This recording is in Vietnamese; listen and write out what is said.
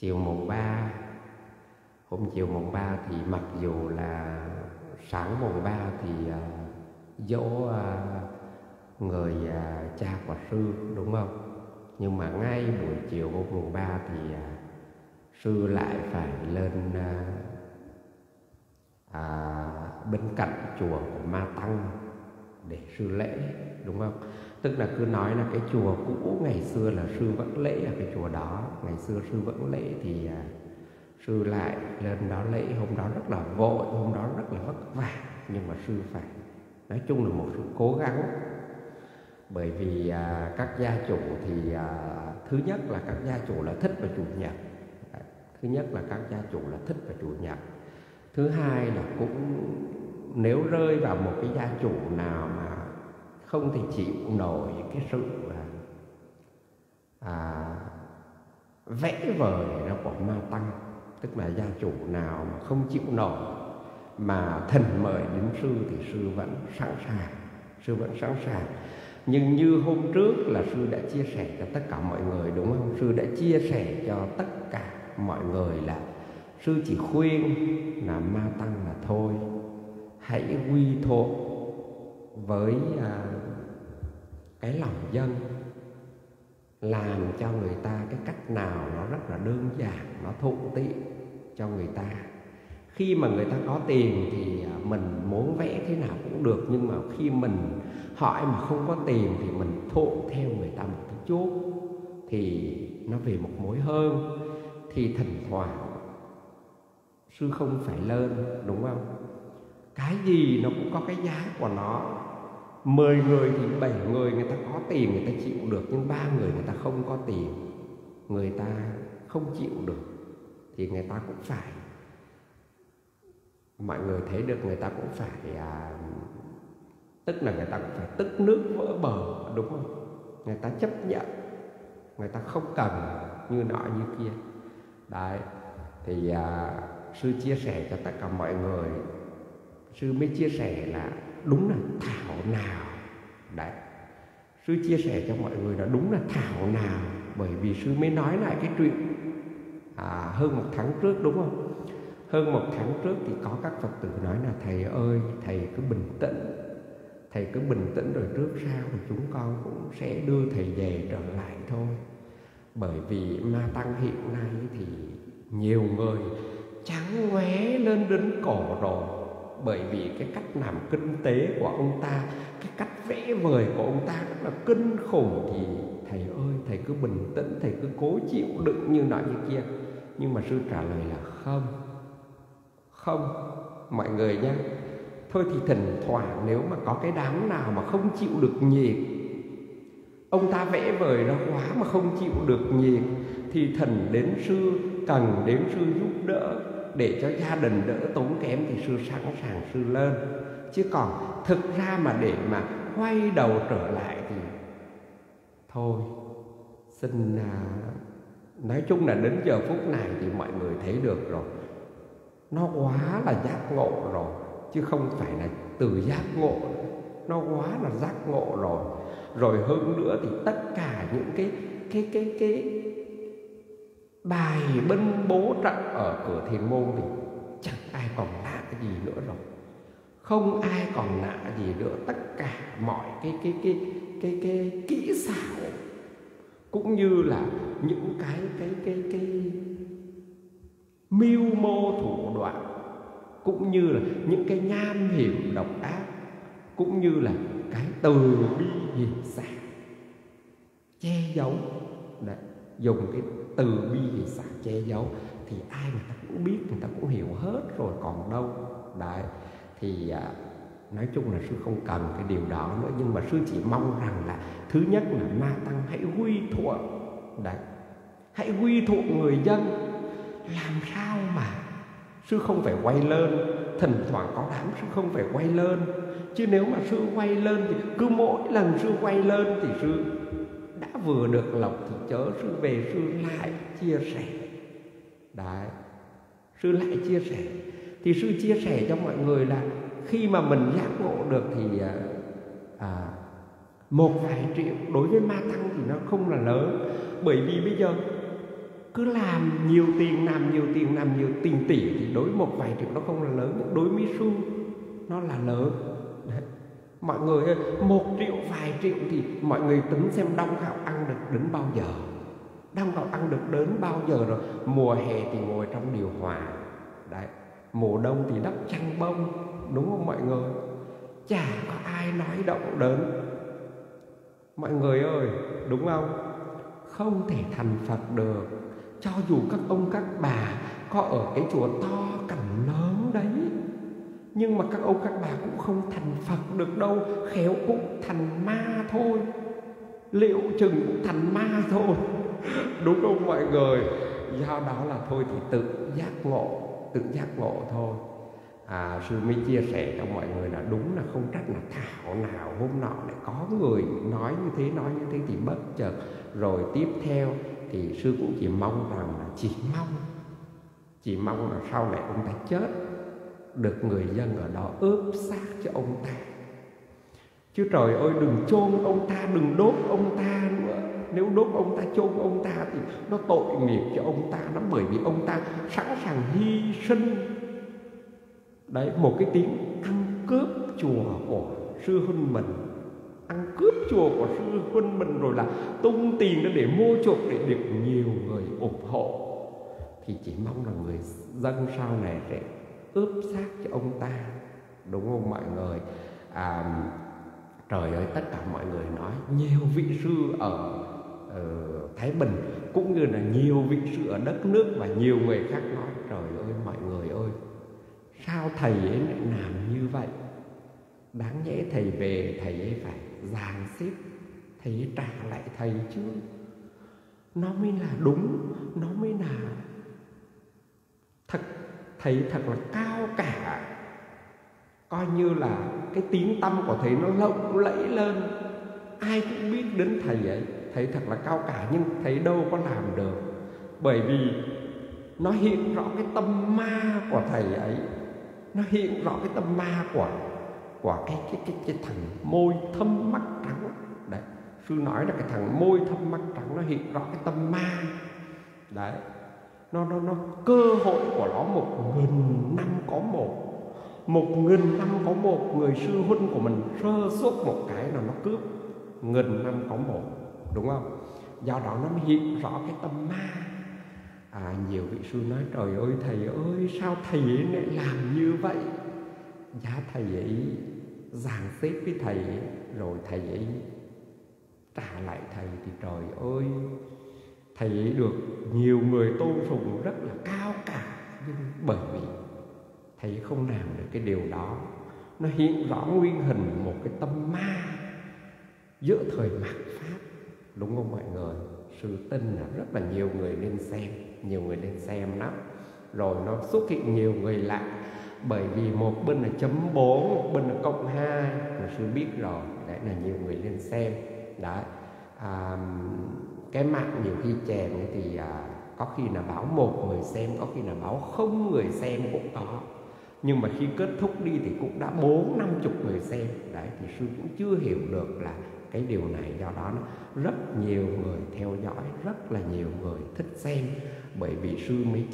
chiều mùng 3 hôm chiều mùng 3 thì mặc dù là sáng mùng 3 thì uh, dỗ uh, người uh, cha của sư đúng không? Nhưng mà ngay buổi chiều hôm mùng 3 thì uh, sư lại phải lên uh, à, bên cạnh chùa của ma tăng để sư lễ đúng không? Tức là cứ nói là cái chùa cũ ngày xưa là sư vẫn lễ ở cái chùa đó. Ngày xưa sư vẫn lễ thì à, sư lại lên đó lễ hôm đó rất là vội hôm đó rất là vất vả. Nhưng mà sư phải nói chung là một sự cố gắng. Bởi vì à, các gia chủ thì à, thứ nhất là các gia chủ là thích vào chủ nhật. Thứ nhất là các gia chủ là thích vào chủ nhật. Thứ hai là cũng nếu rơi vào một cái gia chủ nào mà không thể chịu nổi cái sự à, à, vẽ vời ra của ma tăng. Tức là gia chủ nào mà không chịu nổi mà thần mời đến sư thì sư vẫn sẵn sàng sư vẫn sẵn sàng. Nhưng như hôm trước là sư đã chia sẻ cho tất cả mọi người đúng không? Sư đã chia sẻ cho tất cả mọi người là sư chỉ khuyên là ma tăng là thôi hãy quy thuộc với à, cái lòng dân, làm cho người ta cái cách nào nó rất là đơn giản, nó thuận tiện cho người ta. Khi mà người ta có tiền thì à, mình muốn vẽ thế nào cũng được, nhưng mà khi mình hỏi mà không có tiền thì mình thuận theo người ta một chút thì nó về một mối hơn. Thì thỉnh thoảng sư không phải lên, đúng không? Cái gì nó cũng có cái giá của nó mười người thì bảy người người ta có tiền người ta chịu được nhưng ba người người ta không có tiền. Người ta không chịu được thì người ta cũng phải mọi người thấy được người ta cũng phải à, tức là người ta cũng phải tức nước vỡ bờ đúng không? Người ta chấp nhận người ta không cần như nọ như kia. Đấy thì à, sư chia sẻ cho tất cả mọi người. Sư mới chia sẻ là đúng là thảo nào đấy. Sư chia sẻ cho mọi người là đúng là thảo nào bởi vì sư mới nói lại cái chuyện à, hơn một tháng trước đúng không? Hơn một tháng trước thì có các phật tử nói là thầy ơi thầy cứ bình tĩnh thầy cứ bình tĩnh rồi trước sau thì chúng con cũng sẽ đưa thầy về trở lại thôi. Bởi vì ma tăng hiện nay thì nhiều người trắng ngoé lên đến cổ rồi bởi vì cái cách làm kinh tế của ông ta, cái cách vẽ vời của ông ta rất là kinh khủng. Thì thầy ơi, thầy cứ bình tĩnh, thầy cứ cố chịu đựng như nọ như kia. Nhưng mà sư trả lời là không không. Mọi người nhé thôi thì thỉnh thoảng nếu mà có cái đám nào mà không chịu được nhiệt, ông ta vẽ vời nó quá mà không chịu được nhiệt, thì thần đến sư, cần đến sư giúp đỡ để cho gia đình đỡ tốn kém thì sư sẵn sàng sư lên. Chứ còn thực ra mà để mà quay đầu trở lại thì thôi. Xin à, nói chung là đến giờ phút này thì mọi người thấy được rồi. Nó quá là giác ngộ rồi chứ không phải là từ giác ngộ. Nó quá là giác ngộ rồi. Rồi hơn nữa thì tất cả những cái cái cái cái bài binh bố trận ở cửa thiền môn thì chẳng ai còn nạ cái gì nữa rồi. Không ai còn nạ gì nữa. Tất cả mọi cái cái cái cái cái, cái kỹ xảo cũng như là những cái cái cái cái mưu mô thủ đoạn cũng như là những cái nham hiểm độc ác cũng như là cái từ bi hiểm xả che giấu Đấy, dùng cái từ bi để xả che giấu thì ai người ta cũng biết người ta cũng hiểu hết rồi. Còn đâu? Đấy. Thì à, nói chung là sư không cần cái điều đó nữa nhưng mà sư chỉ mong rằng là thứ nhất là ma tăng hãy quy thuộc đấy. Hãy quy thuộc người dân. Làm sao mà sư không phải quay lên thỉnh thoảng có đám sư không phải quay lên chứ nếu mà sư quay lên thì cứ mỗi lần sư quay lên thì sư vừa được lọc thì chớ sư về sư lại chia sẻ. Đấy sư lại chia sẻ. Thì sư chia sẻ cho mọi người là khi mà mình giác ngộ được thì à, à, một vài triệu đối với ma tăng thì nó không là lớn. Bởi vì bây giờ cứ làm nhiều tiền làm nhiều tiền làm nhiều tiền tỷ thì đối một vài triệu nó không là lớn. Đối với sư nó là lớn mọi người ơi, một triệu, vài triệu thì mọi người tính xem đông gạo ăn được đến bao giờ. Đông gạo ăn được đến bao giờ rồi. Mùa hè thì ngồi trong điều hòa. Đấy, mùa đông thì đắp chăn bông, đúng không mọi người? Chả có ai nói động đến. Mọi người ơi, đúng không? Không thể thành phật được. Cho dù các ông các bà có ở cái chùa to cẩm lớn nhưng mà các ông các bà cũng không thành phật được đâu khéo cũng thành ma thôi. Liệu chừng cũng thành ma thôi. Đúng không mọi người? Do đó là thôi thì tự giác ngộ tự giác ngộ thôi. À, sư mới chia sẻ cho mọi người là đúng là không trách là thảo nào hôm nọ lại có người nói như thế nói như thế thì bất chợt. Rồi tiếp theo thì sư cũng chỉ mong rằng là chỉ mong chỉ mong là sau này ông ta chết được người dân ở đó ướp xác cho ông ta. Chứ trời ơi, đừng chôn ông ta, đừng đốt ông ta nữa. Nếu đốt ông ta, chôn ông ta thì nó tội nghiệp cho ông ta nó bởi vì ông ta sẵn sàng hy sinh. Đấy, một cái tiếng ăn cướp chùa của sư huynh mình. Ăn cướp chùa của sư huynh mình rồi là tung tiền ra để mua chuộc để được nhiều người ủng hộ. Thì chỉ mong là người dân sau này sẽ ướp xác cho ông ta. Đúng không mọi người? À, trời ơi tất cả mọi người nói nhiều vị sư ở uh, Thái Bình cũng như là nhiều vị sư ở đất nước và nhiều người khác nói trời ơi mọi người ơi sao thầy ấy lại làm như vậy? Đáng nhẽ thầy về thầy ấy phải giàn xếp thầy ấy trả lại thầy chứ. Nó mới là đúng nó mới là thật thầy thật là cao cả. Coi như là cái tiếng tâm của thầy nó lộng lẫy lên. Ai cũng biết đến thầy ấy thầy thật là cao cả, nhưng thầy đâu có làm được. Bởi vì nó hiện rõ cái tâm ma của thầy ấy. Nó hiện rõ cái tâm ma của của cái cái cái cái thằng môi thâm mắt trắng. Đấy sư nói là cái thằng môi thâm mắt trắng nó hiện rõ cái tâm ma. Đấy nó nó nó cơ hội của nó một nghìn năm có một. Một nghìn năm có một người sư huynh của mình sơ suất một cái là nó cướp. Nghìn năm có một đúng không? Do đó nó mới hiện rõ cái tâm ma. À, nhiều vị sư nói trời ơi thầy ơi sao thầy ấy lại làm như vậy? Giá thầy ấy giảng xếp với thầy ấy, rồi thầy ấy trả lại thầy thì trời ơi thấy được nhiều người tôn sùng rất là cao cả nhưng bởi vì thầy không làm được cái điều đó nó hiện rõ nguyên hình một cái tâm ma giữa thời mạt pháp. Đúng không mọi người? Sự tin là rất là nhiều người nên xem nhiều người nên xem lắm rồi nó xuất hiện nhiều người lạ bởi vì một bên là chấm bốn một bên là cộng hai mà sư biết rồi đấy là nhiều người nên xem. Đấy à, cái mạng nhiều khi chèn thì à, có khi là báo một người xem có khi là báo không người xem cũng có. Nhưng mà khi kết thúc đi thì cũng đã bốn năm chục người xem. Đấy thì sư cũng chưa hiểu được là cái điều này. Do đó nó rất nhiều người theo dõi rất là nhiều người thích xem. Bởi vì sư mới